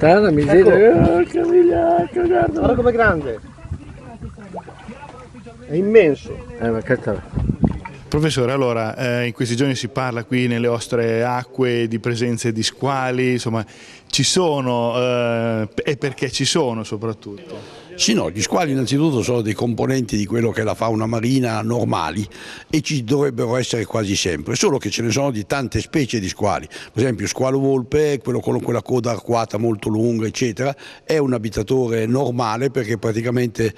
Tana, miseria. Oh, che vigliacco, guarda. Guarda com'è grande. È immenso. Eh, ma cazzo. Professore, allora, eh, in questi giorni si parla qui nelle vostre acque di presenze di squali, insomma, ci sono eh, e perché ci sono soprattutto? Sì, no, gli squali innanzitutto sono dei componenti di quello che è la fauna marina normali e ci dovrebbero essere quasi sempre, solo che ce ne sono di tante specie di squali, per esempio squalo volpe, quello con quella coda arcuata molto lunga eccetera, è un abitatore normale perché praticamente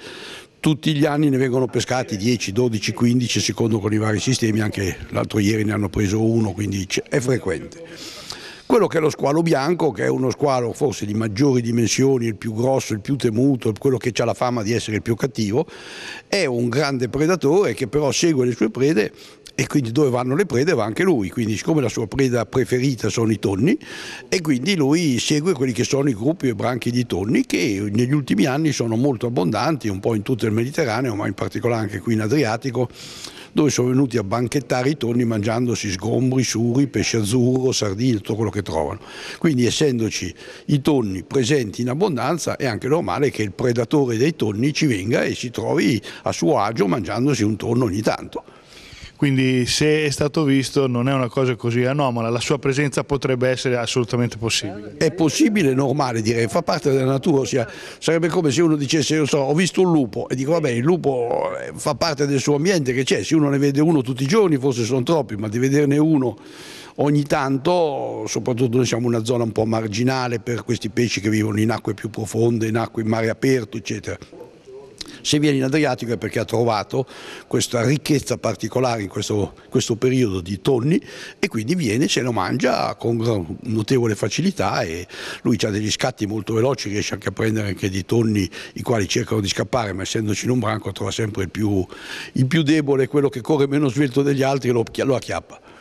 tutti gli anni ne vengono pescati 10, 12, 15 secondo con i vari sistemi, anche l'altro ieri ne hanno preso uno, quindi è frequente. Quello che è lo squalo bianco, che è uno squalo forse di maggiori dimensioni, il più grosso, il più temuto, quello che ha la fama di essere il più cattivo, è un grande predatore che però segue le sue prede e quindi dove vanno le prede va anche lui, quindi siccome la sua preda preferita sono i tonni e quindi lui segue quelli che sono i gruppi e branchi di tonni che negli ultimi anni sono molto abbondanti un po' in tutto il Mediterraneo ma in particolare anche qui in Adriatico dove sono venuti a banchettare i tonni mangiandosi sgombri, suri, pesce azzurro, sardine, tutto quello che trovano. Quindi essendoci i tonni presenti in abbondanza è anche normale che il predatore dei tonni ci venga e si trovi a suo agio mangiandosi un tonno ogni tanto. Quindi se è stato visto non è una cosa così anomala, la sua presenza potrebbe essere assolutamente possibile. È possibile, normale direi, fa parte della natura, ossia sarebbe come se uno dicesse io so, ho visto un lupo e dico vabbè il lupo eh, fa parte del suo ambiente che c'è, se uno ne vede uno tutti i giorni forse sono troppi, ma di vederne uno ogni tanto, soprattutto noi siamo una zona un po' marginale per questi pesci che vivono in acque più profonde, in acque in mare aperto eccetera se viene in Adriatico è perché ha trovato questa ricchezza particolare in questo, questo periodo di tonni e quindi viene, se lo mangia con notevole facilità e lui ha degli scatti molto veloci, riesce anche a prendere anche dei tonni i quali cercano di scappare, ma essendoci in un branco trova sempre il più, il più debole, quello che corre meno svelto degli altri e lo, lo acchiappa.